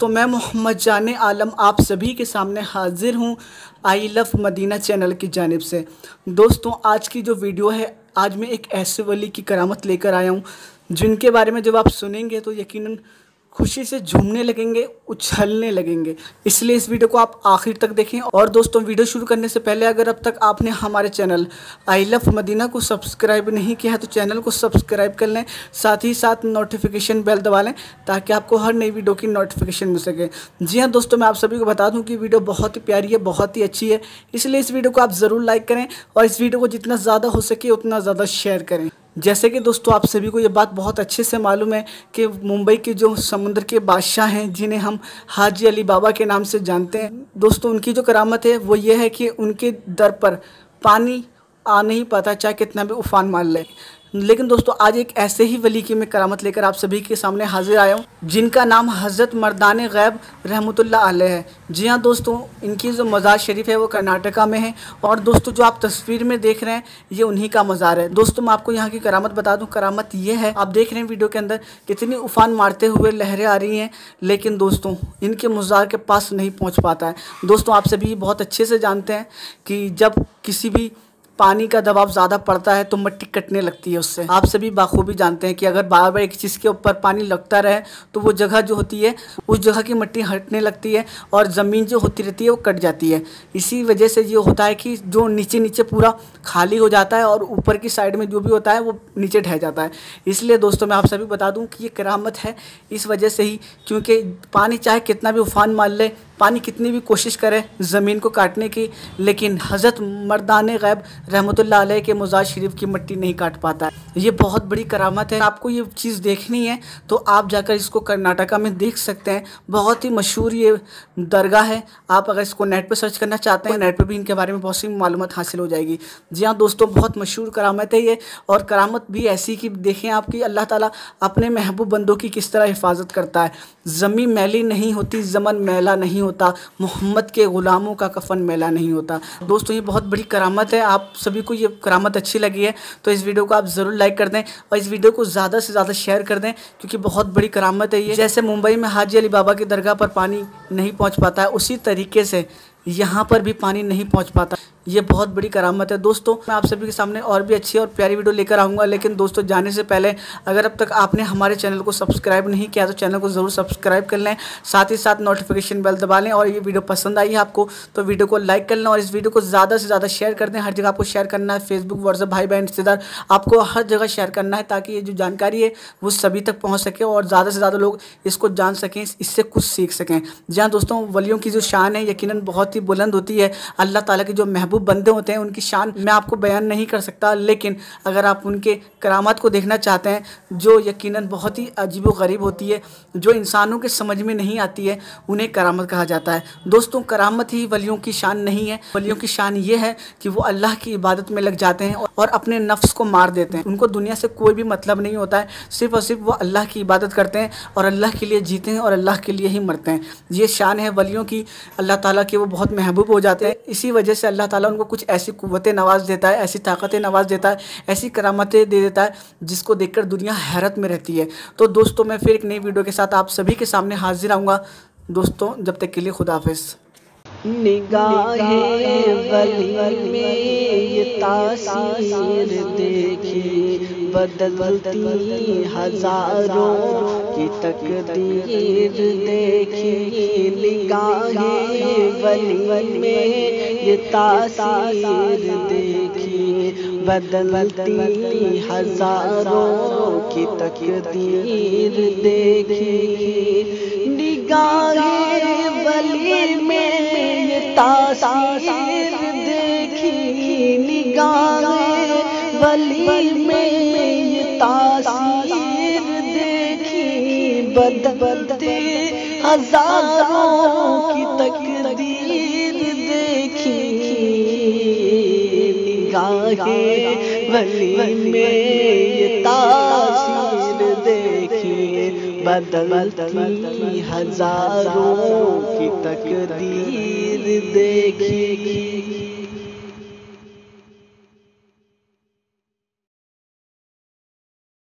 तो मैं मोहम्मद जान आलम आप सभी के सामने हाजिर हूँ आई लव मदीना चैनल की जानब से। दोस्तों, आज की जो वीडियो है, आज मैं एक ऐसे वली की करामत लेकर आया हूँ, जिनके बारे में जब आप सुनेंगे तो यकीनन खुशी से झूमने लगेंगे, उछलने लगेंगे। इसलिए इस वीडियो को आप आखिर तक देखें। और दोस्तों, वीडियो शुरू करने से पहले अगर अब तक आपने हमारे चैनल आई लव मदीना को सब्सक्राइब नहीं किया है तो चैनल को सब्सक्राइब कर लें, साथ ही साथ नोटिफिकेशन बेल दबा लें, ताकि आपको हर नई वीडियो की नोटिफिकेशन मिल सके। जी हाँ दोस्तों, मैं आप सभी को बता दूँ कि वीडियो बहुत ही प्यारी है, बहुत ही अच्छी है। इसलिए इस वीडियो को आप ज़रूर लाइक करें और इस वीडियो को जितना ज़्यादा हो सके उतना ज़्यादा शेयर करें। जैसे कि दोस्तों, आप सभी को ये बात बहुत अच्छे से मालूम है कि मुंबई के जो समुद्र के बादशाह हैं, जिन्हें हम हाजी अली बाबा के नाम से जानते हैं, दोस्तों, उनकी जो करामत है, वो ये है कि उनके दर पर पानी आ नहीं पाता, चाहे कितना भी उफान मार ले। लेकिन दोस्तों, आज एक ऐसे ही वली की मैं करामत लेकर आप सभी के सामने हाजिर आया हूँ, जिनका नाम हज़रत मर्दान गैब रहमतुल्लाह अलैह है। जी हाँ दोस्तों, इनकी जो मज़ार शरीफ है वो कर्नाटका में है, और दोस्तों, जो आप तस्वीर में देख रहे हैं, ये उन्हीं का मज़ार है। दोस्तों, मैं आपको यहाँ की करामत बता दूँ, करामत ये है, आप देख रहे हैं वीडियो के अंदर कितनी उफान मारते हुए लहरें आ रही हैं, लेकिन दोस्तों, इनके मज़ार के पास नहीं पहुँच पाता है। दोस्तों, आप सभी बहुत अच्छे से जानते हैं कि जब किसी भी पानी का दबाव ज़्यादा पड़ता है तो मिट्टी कटने लगती है उससे। आप सभी बाखूबी जानते हैं कि अगर बार बार एक चीज़ के ऊपर पानी लगता रहे तो वो जगह जो होती है, उस जगह की मिट्टी हटने लगती है और ज़मीन जो होती रहती है, वो कट जाती है। इसी वजह से ये होता है कि जो नीचे नीचे पूरा खाली हो जाता है और ऊपर की साइड में जो भी होता है, वो नीचे ढह जाता है। इसलिए दोस्तों, मैं आप सभी बता दूँ कि ये करामत है। इस वजह से ही, क्योंकि पानी चाहे कितना भी उफान मार ले पानी कितनी भी कोशिश करे ज़मीन को काटने की, लेकिन हज़रत मर्दान गैब रहमत अलैह के मज़ार शरीफ की मट्टी नहीं काट पाता है। ये बहुत बड़ी करामत है। आपको ये चीज़ देखनी है तो आप जाकर इसको कर्नाटका में देख सकते हैं। बहुत ही मशहूर ये दरगाह है। आप अगर इसको नेट पर सर्च करना चाहते हैं, नेट पर भी इनके बारे में बहुत सी मालूम हासिल हो जाएगी। जी हाँ दोस्तों, बहुत मशहूर करामत है ये, और करामत भी ऐसी कि देखें आपकी अल्लाह ताला अपने महबूब बंदों की किस तरह हिफाजत करता है। ज़मीन मैली नहीं होती, ज़मन मैला नहीं मोहम्मद के ग़ुलामों का कफन मेला नहीं होता। दोस्तों, ये बहुत बड़ी करामत है, आप सभी को ये करामत अच्छी लगी है तो इस वीडियो को आप ज़रूर लाइक कर दें और इस वीडियो को ज़्यादा से ज़्यादा शेयर कर दें, क्योंकि बहुत बड़ी करामत है ये। जैसे मुंबई में हाजी अली बाबा की दरगाह पर पानी नहीं पहुँच पाता है उसी तरीके से यहाँ पर भी पानी नहीं पहुँच पाता। ये बहुत बड़ी करामत है। दोस्तों, मैं आप सभी के सामने और भी अच्छी और प्यारी वीडियो लेकर आऊँगा, लेकिन दोस्तों, जाने से पहले, अगर अब तक आपने हमारे चैनल को सब्सक्राइब नहीं किया तो चैनल को ज़रूर सब्सक्राइब कर लें, साथ ही साथ नोटिफिकेशन बेल दबा लें, और ये वीडियो पसंद आई है आपको तो वीडियो को लाइक कर लें, और इस वीडियो को ज़्यादा से ज़्यादा शेयर कर दें। हर जगह आपको शेयर करना है फेसबुक व्हाट्सअप भाई बहन, रिश्तेदार, आपको हर जगह शेयर करना है, ताकि ये जो जानकारी है, वो सभी तक पहुँच सके, और ज़्यादा से ज़्यादा लोग इसको जान सकें, इससे कुछ सीख सकें। जहाँ दोस्तों, वलियों की जो शान है यकीन बहुत ही बुलंद होती है। अल्लाह ताला की जो महबूब बंदे होते हैं, उनकी शान मैं आपको बयान नहीं कर सकता, लेकिन अगर आप उनके करामत को देखना चाहते हैं, जो यकीनन बहुत ही अजीब गरीब होती है, जो इंसानों के समझ में नहीं आती है, उन्हें करामत कहा जाता है। दोस्तों, करामत ही वलियों की शान नहीं है। वलियों की शान ये है कि वो अल्लाह की इबादत में लग जाते हैं और अपने नफ्स को मार देते हैं। उनको दुनिया से कोई भी मतलब नहीं होता है, सिर्फ़ और सिर्फ़ वो अल्लाह की इबादत करते हैं और अल्लाह के लिए जीते हैं और अल्लाह के लिए ही मरते हैं। ये शान है वलियों की, अल्लाह ताला के वो बहुत महबूब हो जाते हैं। इसी वजह से अल्लाह ताला उनको कुछ ऐसी क़वतें नवाज़ देता है, ऐसी ताकतें नवाज़ देता है, ऐसी करामतें दे देता है, जिसको देखकर दुनिया हैरत में रहती है। तो दोस्तों, मैं फिर एक नई वीडियो के साथ आप सभी के सामने हाजिर आऊँगा। दोस्तों, जब तक के लिए खुदाफिज देखी, बदलती हज़ारों की तकदीर देखी निगाहें वली में ये तासीर देखी। बदलती हज़ारों की तकदीर देखी। निगाहें वली में ये तासीर देखी। निगाहें वली में बदलते हज़ारों की तकदीर देखी वली में ये तासीर देखी, बदलती हज़ारों की तकदीर देखी।